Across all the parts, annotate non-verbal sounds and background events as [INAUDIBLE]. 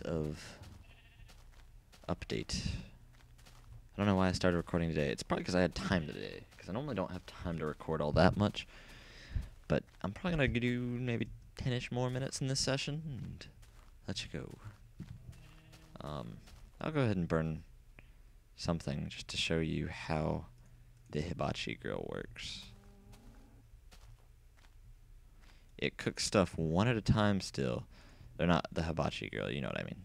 of update. I don't know why I started recording today. It's probably because I had time today. Because I normally don't have time to record all that much. But I'm probably going to do maybe 10-ish more minutes in this session and let you go. Um, I'll go ahead and burn something just to show you how the hibachi grill works. It cooks stuff one at a time still. They're not the hibachi grill, you know what I mean.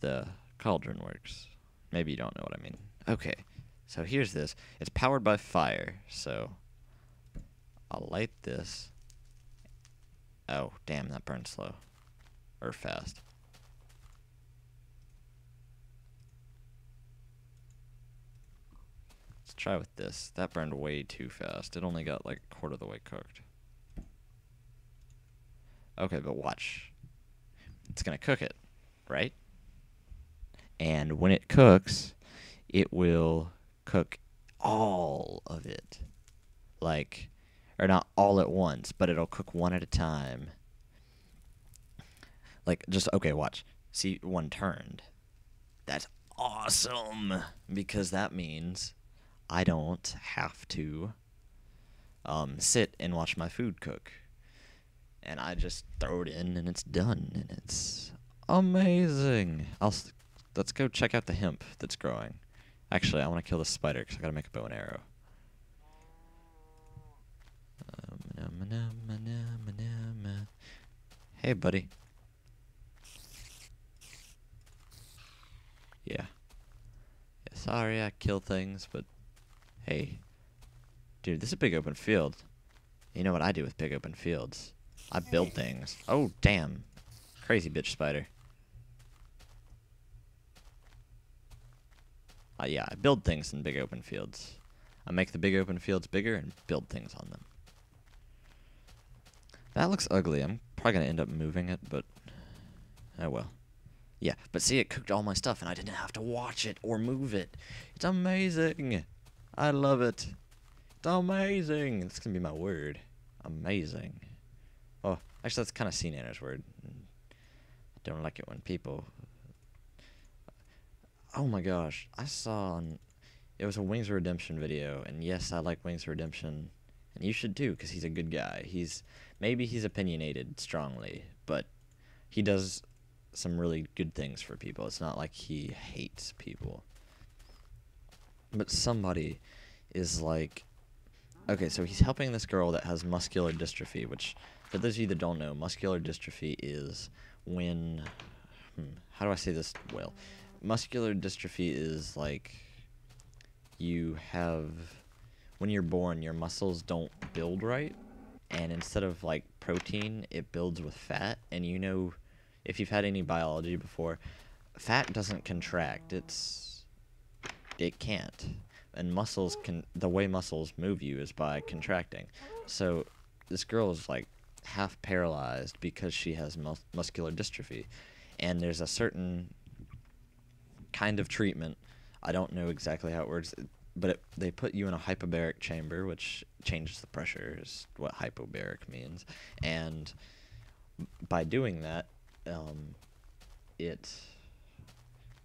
The cauldron works. Maybe you don't know what I mean. Okay, so here's this. It's powered by fire, so I'll light this. Oh, damn, that burned slow. Or fast. Let's try with this. That burned way too fast. It only got like a quarter of the way cooked. Okay, but watch. It's going to cook it, right? And when it cooks, it will cook all of it. Like, or not all at once, but it'll cook one at a time. Like, just, okay, watch. See, one turned. That's awesome! Because that means I don't have to um, sit and watch my food cook. And I just throw it in and it's done. And it's amazing. I'll, let's go check out the hemp that's growing. Actually, I want to kill this spider because I got to make a bow and arrow. Um, hey, buddy. Yeah. yeah. Sorry I kill things, but hey. Dude, this is a big open field. You know what I do with big open fields? I build things. Oh, damn. Crazy bitch spider. Uh, yeah, I build things in big open fields. I make the big open fields bigger and build things on them. That looks ugly. I'm probably going to end up moving it, but... Oh well. Yeah, but see, it cooked all my stuff, and I didn't have to watch it or move it. It's amazing. I love it. It's amazing. It's going to be my word. Amazing. Actually, that's kind of C-Nanner's word. I don't like it when people oh my gosh, I saw on, it was a Wings of Redemption video, and yes, I like Wings of Redemption, and you should too, because he's a good guy. He's, maybe he's opinionated strongly, but he does some really good things for people. It's not like he hates people. But somebody is like, okay, so he's helping this girl that has muscular dystrophy, which, for those of you that don't know, muscular dystrophy is when, hmm, how do I say this well? muscular dystrophy is like you have when you're born your muscles don't build right and instead of like protein it builds with fat. And you know if you've had any biology before fat doesn't contract it's it can't. And muscles can the way muscles move you is by contracting. So this girl is like half paralyzed because she has mus- muscular dystrophy and there's a certain kind of treatment. I don't know exactly how it works, but it, they put you in a hypobaric chamber, which changes the pressure, is what hypobaric means. And by doing that, um, it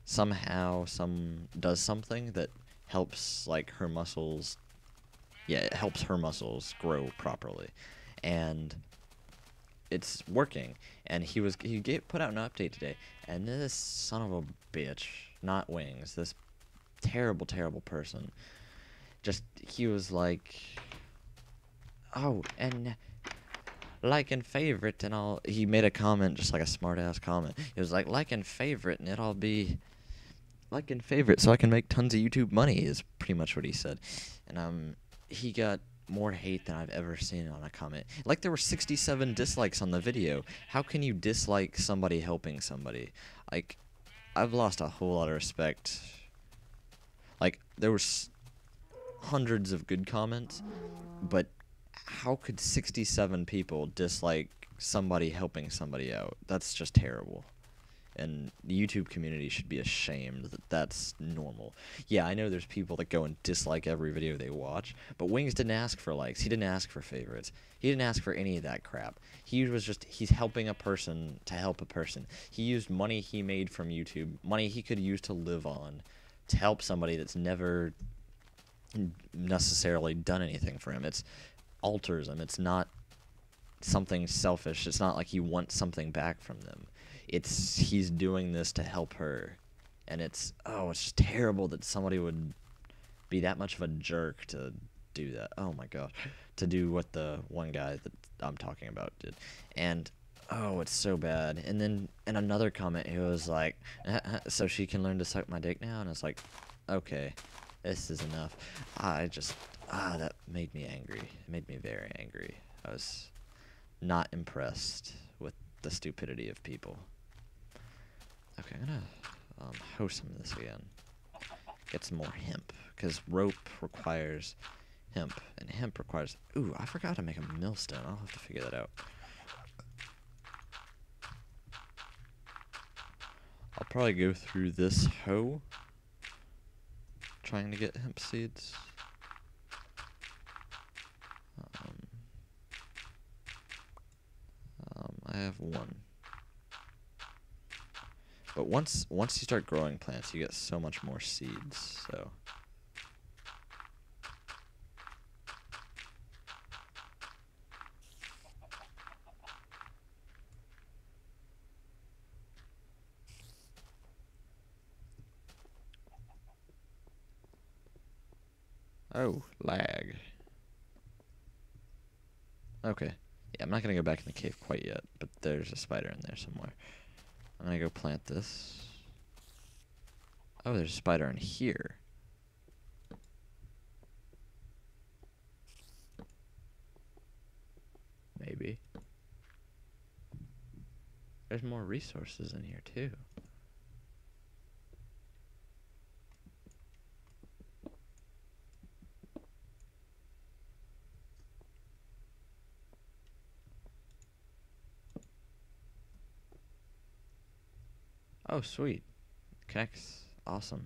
somehow some does something that helps like her muscles yeah it helps her muscles grow properly and it's working and he was he get, put out an update today and this son of a bitch not Wings, this terrible, terrible person. Just, he was like, oh, and like and favorite and all. He made a comment, just like a smart ass comment. He was like, like and favorite, and it'll be like and favorite, so I can make tons of YouTube money. Is pretty much what he said, and um, he got more hate than I've ever seen on a comment. Like there were 67 dislikes on the video. How can you dislike somebody helping somebody? Like I've lost a whole lot of respect. Like there was hundreds of good comments, but how could 67 people dislike somebody helping somebody out? That's just terrible. And the YouTube community should be ashamed that that's normal. Yeah, I know there's people that go and dislike every video they watch, but Wings didn't ask for likes. He didn't ask for favorites. He didn't ask for any of that crap. He was just he's helping a person to help a person. He used money he made from YouTube, money he could use to live on, to help somebody that's never necessarily done anything for him. It's altruism. It's not something selfish. It's not like he wants something back from them it's he's doing this to help her. And it's oh it's just terrible that somebody would be that much of a jerk to do that. Oh my god to do what the one guy that i'm talking about did. And oh it's so bad. And then in another comment he was like so she can learn to suck my dick now? And it's like okay this is enough. I just ah that made me angry. It made me very angry. I was not impressed with the stupidity of people Okay, I'm gonna um, some of this again. Get some more hemp, because rope requires hemp, and hemp requires... Ooh, I forgot to make a millstone. I'll have to figure that out. I'll probably go through this hoe, trying to get hemp seeds. Um, um, I have one. But once once you start growing plants, you get so much more seeds. So. Oh, lag. Okay. Yeah, I'm not going to go back in the cave quite yet, but there's a spider in there somewhere. I'm gonna go plant this. Oh, there's a spider in here. Maybe. There's more resources in here too. Oh, sweet. Kex. Awesome.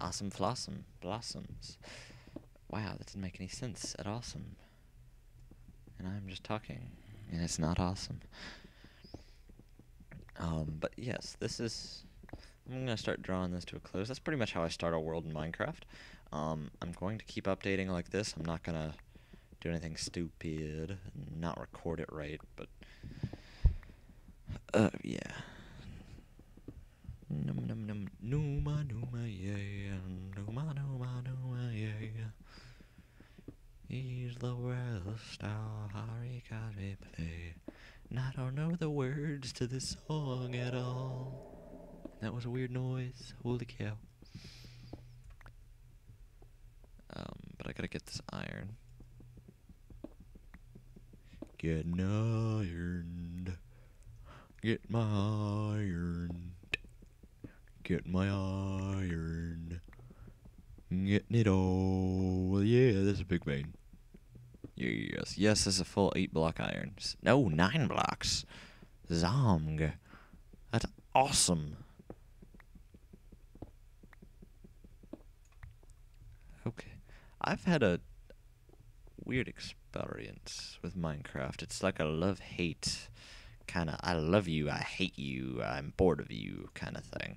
Awesome flossom. Blossoms. Wow, that didn't make any sense at awesome. And I'm just talking. And it's not awesome. Um, but yes, this is... I'm going to start drawing this to a close. That's pretty much how I start a world in Minecraft. Um, I'm going to keep updating like this. I'm not going to do anything stupid not record it right, but... Uh, yeah. Num num num numa numa yeah numa numa numa yeah. He's the world star, Harry got me play. And I don't know the words to this song at all. That was a weird noise. Holy cow. Um, but I gotta get this iron. Getting ironed. Get my iron. Get my iron. Getting it all. Yeah, that's a big vein. Yes, yes, that's a full eight block iron. No, nine blocks. Zong. That's awesome. Okay. I've had a weird experience with Minecraft. It's like a love hate kind of I love you, I hate you, I'm bored of you kind of thing.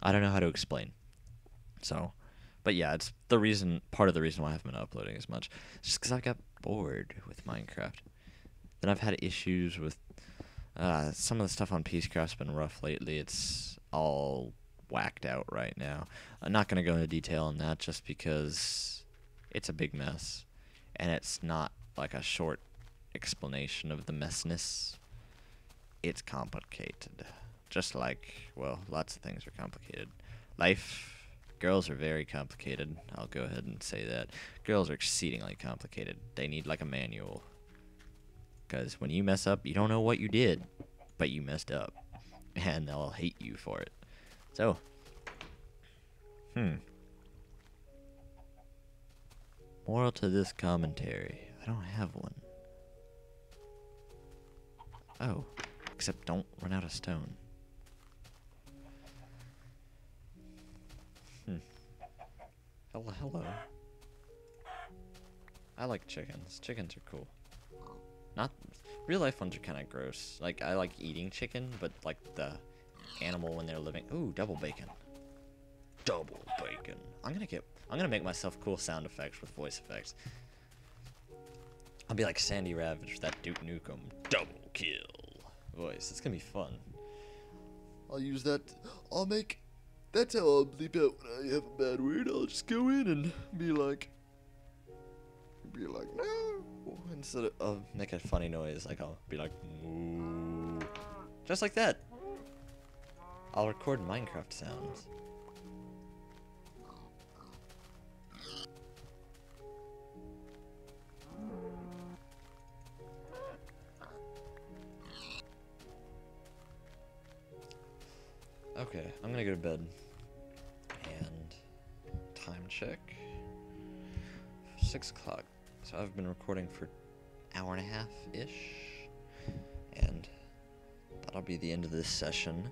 I don't know how to explain. So, but yeah, it's the reason, part of the reason why I haven't been uploading as much. It's just because I got bored with Minecraft. Then I've had issues with uh, some of the stuff on Peacecraft's been rough lately. It's all whacked out right now. I'm not going to go into detail on that just because it's a big mess. And it's not like a short explanation of the messness. It's complicated. Just like, well, lots of things are complicated. Life, girls are very complicated. I'll go ahead and say that. Girls are exceedingly complicated. They need like a manual. Because when you mess up, you don't know what you did, but you messed up. [LAUGHS] And they'll hate you for it. So, hmm. Moral to this commentary. I don't have one. Oh, except don't run out of stone. Hello, hello. I like chickens. Chickens are cool. Not real life ones are kind of gross. Like I like eating chicken, but like the animal when they're living. Ooh, double bacon. Double bacon. I'm gonna get. I'm gonna make myself cool sound effects with voice effects. I'll be like Sandy Ravage that Duke Nukem double kill voice. It's gonna be fun. I'll use that. I'll make. That's how I'll bleep out when I have a bad word. I'll just go in and be like. Be like, no. Instead of uh, make a funny noise, like I'll be like, moo. Just like that. I'll record Minecraft sounds. Okay, I'm gonna go to bed. Check. Six o'clock. So I've been recording for hour and a half ish. And that'll be the end of this session.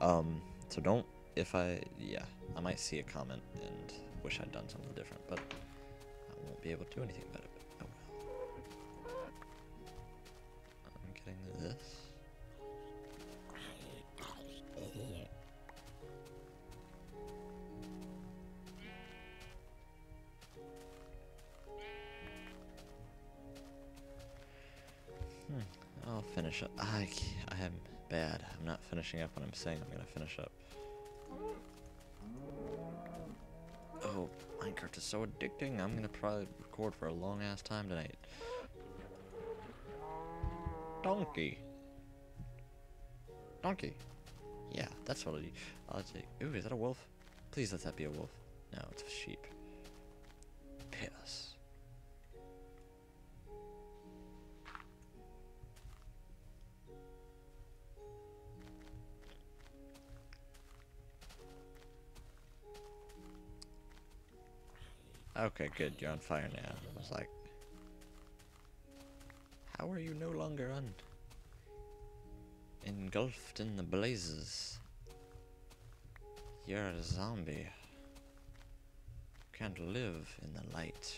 Um, so don't if I yeah, I might see a comment and wish I'd done something different, but I won't be able to do anything about it. But oh well. I'm getting this. I'll finish up. I, I am bad. I'm not finishing up when I'm saying I'm gonna finish up. Oh, Minecraft is so addicting. I'm gonna probably record for a long ass time tonight. Donkey. Donkey. Yeah, that's what I'll. I'll take. Ooh, is that a wolf? Please let that be a wolf. No, it's a sheep. Okay, good. You're on fire now. I was like, how are you no longer un engulfed in the blazes? You're a zombie. Can't live in the light.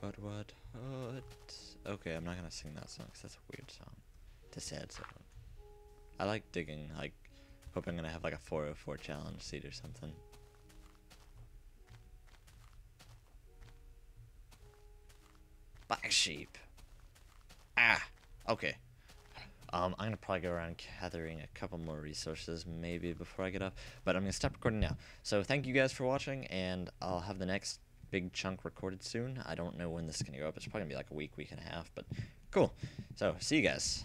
But what? What? Okay, I'm not gonna sing that song 'cause that's a weird song. It's a sad song. I like digging, like, hope I'm gonna have like a 404 challenge seed or something. Black sheep. Ah, okay. Um, I'm gonna probably go around gathering a couple more resources maybe before I get up, but I'm gonna stop recording now. So thank you guys for watching, and I'll have the next big chunk recorded soon. I don't know when this is gonna go up. It's probably gonna be like a week, week and a half, but cool. So see you guys.